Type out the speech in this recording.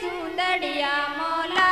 સુંદડિયા મોલા